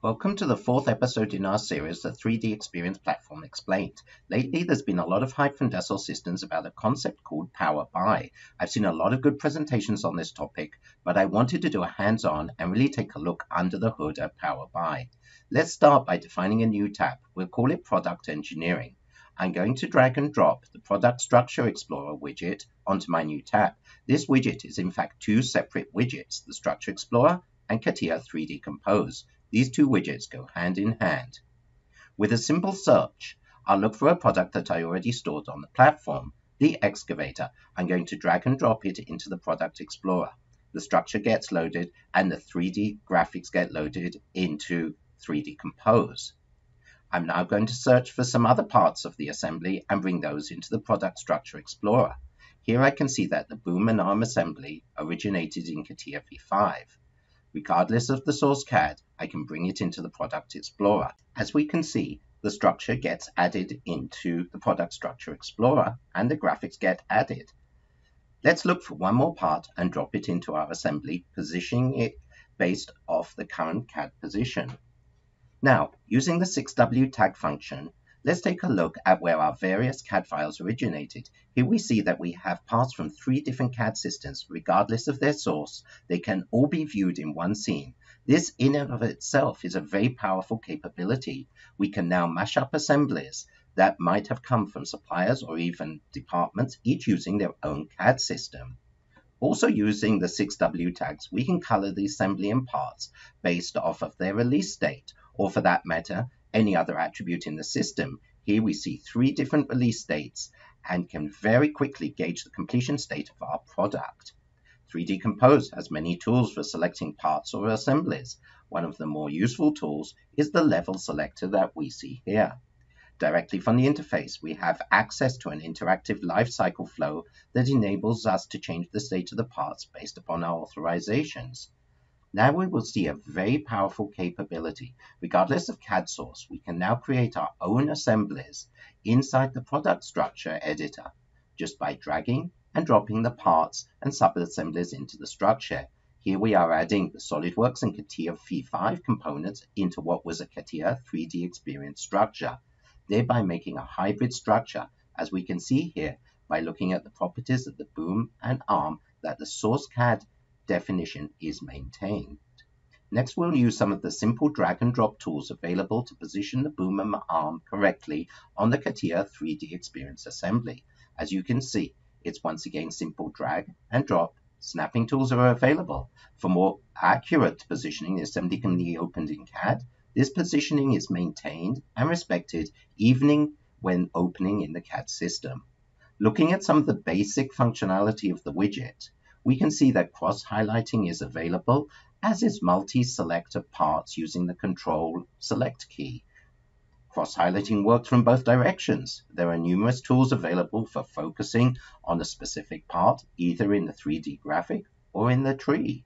Welcome to the fourth episode in our series, The 3D Experience Platform Explained. Lately, there's been a lot of hype from Dassault Systems about a concept called Power By. I've seen a lot of good presentations on this topic, but I wanted to do a hands-on and really take a look under the hood at Power By. Let's start by defining a new tab. We'll call it Product Engineering. I'm going to drag and drop the Product Structure Explorer widget onto my new tab. This widget is in fact two separate widgets, the Structure Explorer and CATIA 3D Compose. These two widgets go hand in hand. With a simple search, I'll look for a product that I already stored on the platform, the excavator. I'm going to drag and drop it into the Product Explorer. The structure gets loaded and the 3D graphics get loaded into 3D Compose. I'm now going to search for some other parts of the assembly and bring those into the Product Structure Explorer. Here I can see that the boom and arm assembly originated in CATIA V5. Regardless of the source CAD, I can bring it into the Product Explorer. As we can see, the structure gets added into the Product Structure Explorer and the graphics get added. Let's look for one more part and drop it into our assembly, positioning it based off the current CAD position. Now, using the 6W tag function, Let's take a look at where our various CAD files originated. Here we see that we have parts from three different CAD systems. Regardless of their source, they can all be viewed in one scene. This in and of itself is a very powerful capability. We can now mash up assemblies that might have come from suppliers or even departments, each using their own CAD system. Also using the 6W tags, we can color the assembly in parts based off of their release date, or for that matter, any other attribute in the system. Here we see three different release dates and can very quickly gauge the completion state of our product. 3D Compose has many tools for selecting parts or assemblies. One of the more useful tools is the level selector that we see here. Directly from the interface, we have access to an interactive lifecycle flow that enables us to change the state of the parts based upon our authorizations. Now we will see a very powerful capability. Regardless of CAD source, we can now create our own assemblies inside the product structure editor just by dragging and dropping the parts and sub-assemblies into the structure. Here we are adding the SolidWorks and CATIA V5 components into what was a CATIA 3D experience structure, thereby making a hybrid structure, as we can see here by looking at the properties of the boom and arm that the source CAD definition is maintained. Next, we'll use some of the simple drag and drop tools available to position the boom and arm correctly on the CATIA 3D Experience assembly. As you can see, it's once again simple drag and drop. Snapping tools are available. For more accurate positioning, the assembly can be opened in CAD. This positioning is maintained and respected even when opening in the CAD system. Looking at some of the basic functionality of the widget, we can see that cross-highlighting is available, as is multi-select of parts using the Control Select key. Cross-highlighting works from both directions. There are numerous tools available for focusing on a specific part, either in the 3D graphic or in the tree.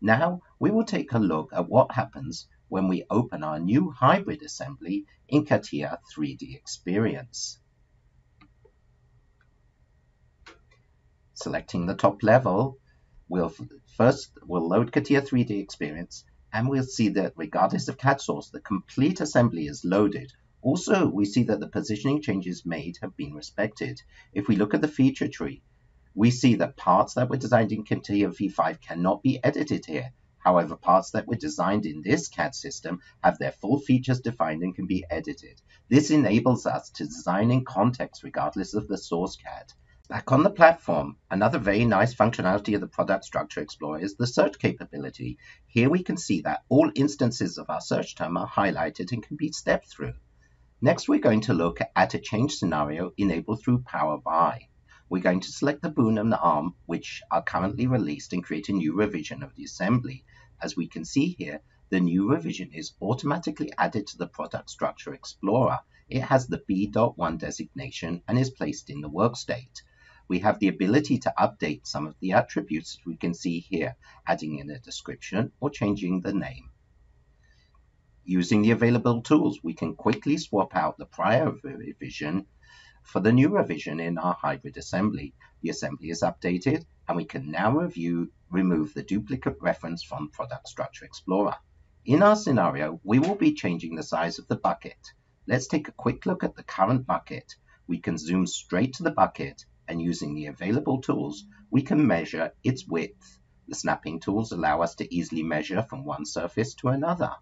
Now we will take a look at what happens when we open our new hybrid assembly in CATIA 3D Experience. Selecting the top level, we'll first we'll load CATIA 3D Experience and we'll see that regardless of CAD source, the complete assembly is loaded. Also, we see that the positioning changes made have been respected. If we look at the feature tree, we see that parts that were designed in CATIA V5 cannot be edited here. However, parts that were designed in this CAD system have their full features defined and can be edited. This enables us to design in context regardless of the source CAD. Back on the platform, another very nice functionality of the Product Structure Explorer is the search capability. Here we can see that all instances of our search term are highlighted and can be stepped through. Next, we're going to look at a change scenario enabled through Power By. We're going to select the boom and the arm, which are currently released, and create a new revision of the assembly. As we can see here, the new revision is automatically added to the Product Structure Explorer. It has the B.1 designation and is placed in the work state we have the ability to update some of the attributes we can see here, adding in a description or changing the name. Using the available tools, we can quickly swap out the prior revision for the new revision in our hybrid assembly. The assembly is updated and we can now review, remove the duplicate reference from Product Structure Explorer. In our scenario, we will be changing the size of the bucket. Let's take a quick look at the current bucket. We can zoom straight to the bucket and using the available tools, we can measure its width. The snapping tools allow us to easily measure from one surface to another.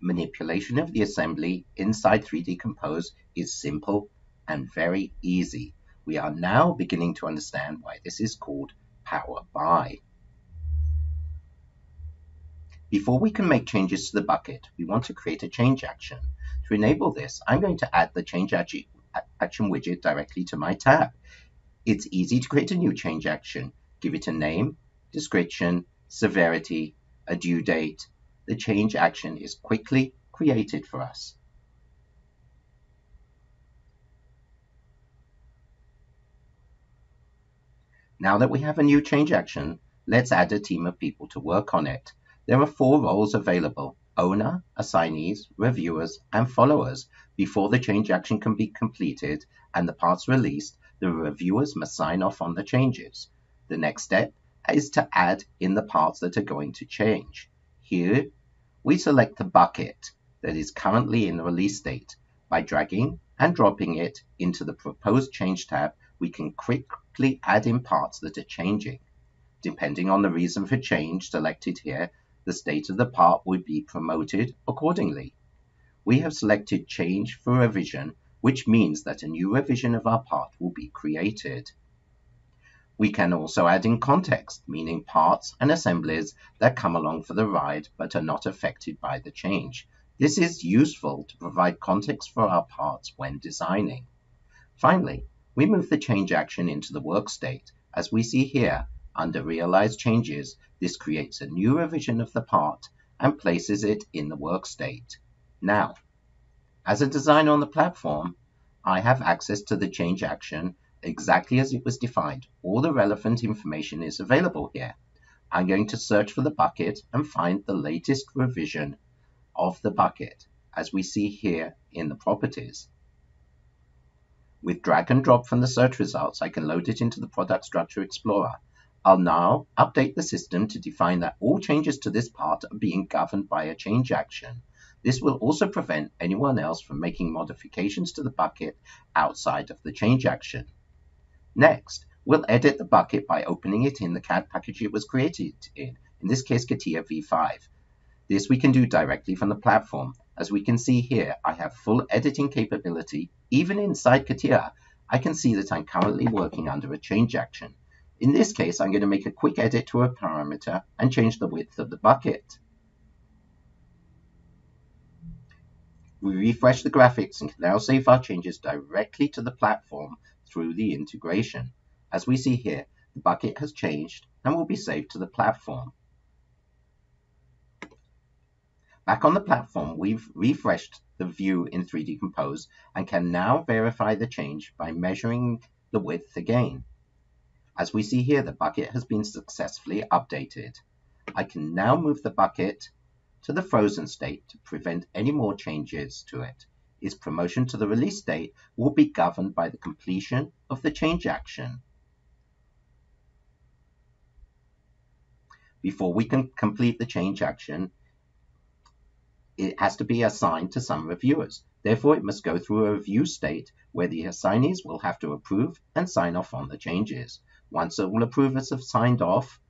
Manipulation of the assembly inside 3D Compose is simple and very easy. We are now beginning to understand why this is called Power By. Before we can make changes to the bucket, we want to create a change action. To enable this, I'm going to add the change action widget directly to my tab. It's easy to create a new change action. Give it a name, description, severity, a due date. The change action is quickly created for us. Now that we have a new change action, let's add a team of people to work on it. There are four roles available, owner, assignees, reviewers, and followers. Before the change action can be completed and the parts released, the reviewers must sign off on the changes. The next step is to add in the parts that are going to change. Here, we select the bucket that is currently in the release state. By dragging and dropping it into the proposed change tab, we can quickly add in parts that are changing. Depending on the reason for change selected here, the state of the part would be promoted accordingly. We have selected change for revision which means that a new revision of our part will be created. We can also add in context, meaning parts and assemblies that come along for the ride but are not affected by the change. This is useful to provide context for our parts when designing. Finally, we move the change action into the work state. As we see here, under Realize Changes, this creates a new revision of the part and places it in the work state. Now, as a designer on the platform, I have access to the change action exactly as it was defined. All the relevant information is available here. I'm going to search for the bucket and find the latest revision of the bucket, as we see here in the properties. With drag and drop from the search results, I can load it into the Product Structure Explorer. I'll now update the system to define that all changes to this part are being governed by a change action. This will also prevent anyone else from making modifications to the bucket outside of the change action. Next, we'll edit the bucket by opening it in the CAD package it was created in, in this case CATIA V5. This we can do directly from the platform. As we can see here, I have full editing capability. Even inside CATIA, I can see that I'm currently working under a change action. In this case, I'm going to make a quick edit to a parameter and change the width of the bucket. We refresh the graphics and can now save our changes directly to the platform through the integration. As we see here, the bucket has changed and will be saved to the platform. Back on the platform, we've refreshed the view in 3D Compose and can now verify the change by measuring the width again. As we see here, the bucket has been successfully updated. I can now move the bucket to the frozen state to prevent any more changes to it. Its promotion to the release state will be governed by the completion of the change action. Before we can complete the change action, it has to be assigned to some reviewers. Therefore, it must go through a review state where the assignees will have to approve and sign off on the changes. Once all approvers have signed off,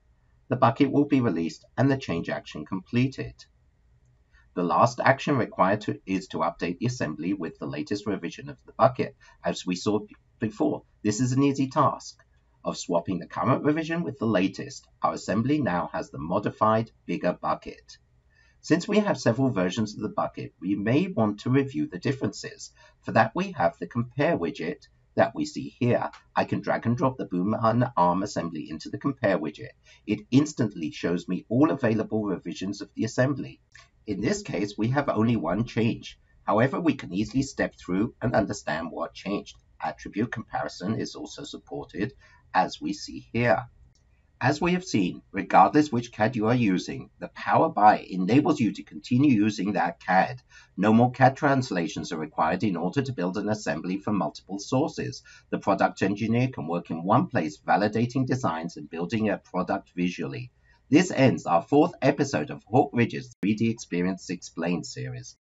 the bucket will be released and the change action completed. The last action required to, is to update the assembly with the latest revision of the bucket. As we saw before, this is an easy task of swapping the current revision with the latest. Our assembly now has the modified bigger bucket. Since we have several versions of the bucket, we may want to review the differences. For that, we have the compare widget that we see here. I can drag and drop the boom and arm assembly into the compare widget. It instantly shows me all available revisions of the assembly. In this case, we have only one change. However, we can easily step through and understand what changed. Attribute comparison is also supported, as we see here. As we have seen, regardless which CAD you are using, the Power By enables you to continue using that CAD. No more CAD translations are required in order to build an assembly from multiple sources. The product engineer can work in one place validating designs and building a product visually. This ends our fourth episode of Hawk Ridge's 3D Experience Explained series.